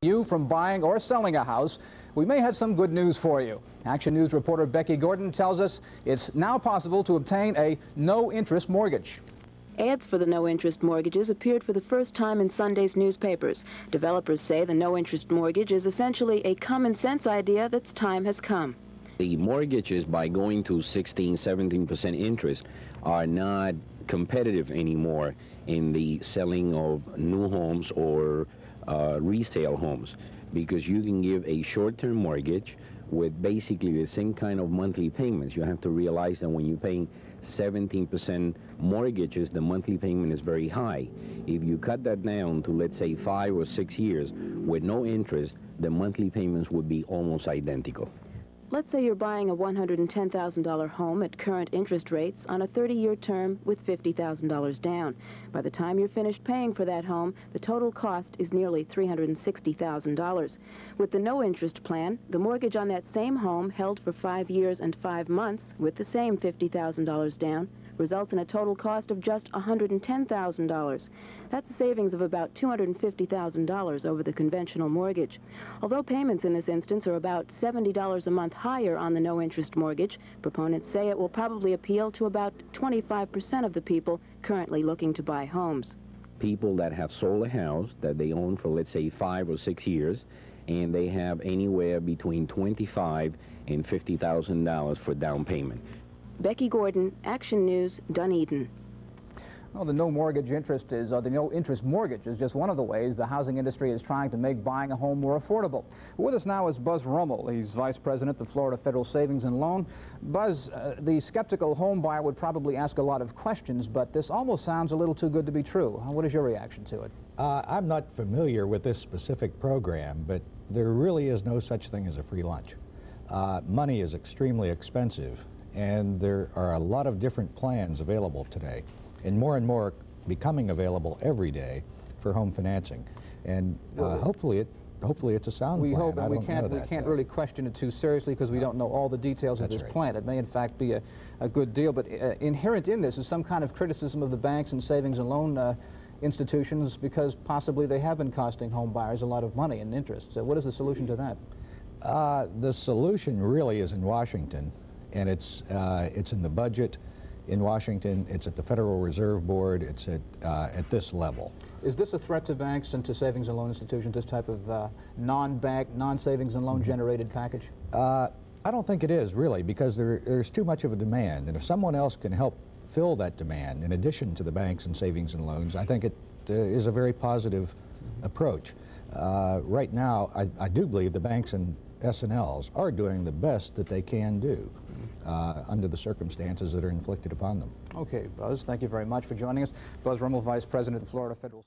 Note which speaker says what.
Speaker 1: you from buying or selling a house, we may have some good news for you. Action News reporter Becky Gordon tells us it's now possible to obtain a no-interest mortgage.
Speaker 2: Ads for the no-interest mortgages appeared for the first time in Sunday's newspapers. Developers say the no-interest mortgage is essentially a common-sense idea that's time has come.
Speaker 3: The mortgages, by going to 16, 17% interest, are not competitive anymore in the selling of new homes or uh, resale homes because you can give a short-term mortgage with basically the same kind of monthly payments. You have to realize that when you're paying 17% mortgages, the monthly payment is very high. If you cut that down to, let's say, five or six years with no interest, the monthly payments would be almost identical.
Speaker 2: Let's say you're buying a $110,000 home at current interest rates on a 30-year term with $50,000 down. By the time you're finished paying for that home, the total cost is nearly $360,000. With the no-interest plan, the mortgage on that same home held for five years and five months with the same $50,000 down results in a total cost of just $110,000. That's a savings of about $250,000 over the conventional mortgage. Although payments in this instance are about $70 a month higher on the no-interest mortgage, proponents say it will probably appeal to about 25% of the people currently looking to buy homes.
Speaker 3: People that have sold a house that they own for, let's say, five or six years, and they have anywhere between 25 and $50,000 for down payment.
Speaker 2: Becky Gordon, Action News, Dunedin.
Speaker 1: Well, the no mortgage interest is, or the no interest mortgage is just one of the ways the housing industry is trying to make buying a home more affordable. With us now is Buzz Rommel. He's Vice President of the Florida Federal Savings and Loan. Buzz, uh, the skeptical home buyer would probably ask a lot of questions, but this almost sounds a little too good to be true. What is your reaction to it?
Speaker 4: Uh, I'm not familiar with this specific program, but there really is no such thing as a free lunch. Uh, money is extremely expensive, and there are a lot of different plans available today, and more and more becoming available every day for home financing. And uh, hopefully it hopefully it's a sound
Speaker 1: we
Speaker 4: plan.
Speaker 1: hope and we can't we can't
Speaker 4: though.
Speaker 1: really question it too seriously because we don't know all the details of this
Speaker 4: right.
Speaker 1: plan it may in fact be a, a good deal but uh, inherent in this is some kind of criticism of the banks and savings and loan uh, institutions because possibly they have been costing home buyers a lot of money and interest so what is the solution to that
Speaker 4: Uh, the solution really is in Washington, and it's uh, it's in the budget in Washington. It's at the Federal Reserve Board. It's at uh, at this level.
Speaker 1: Is this a threat to banks and to savings and loan institutions, this type of uh, non-bank, non-savings and loan generated package?
Speaker 4: Uh, I don't think it is really because there, there's too much of a demand, and if someone else can help fill that demand in addition to the banks and savings and loans, I think it uh, is a very positive approach. Uh, right now, I, I do believe the banks and S&Ls are doing the best that they can do uh, under the circumstances that are inflicted upon them.
Speaker 1: Okay, Buzz, thank you very much for joining us. Buzz Rommel, Vice President of Florida Federal...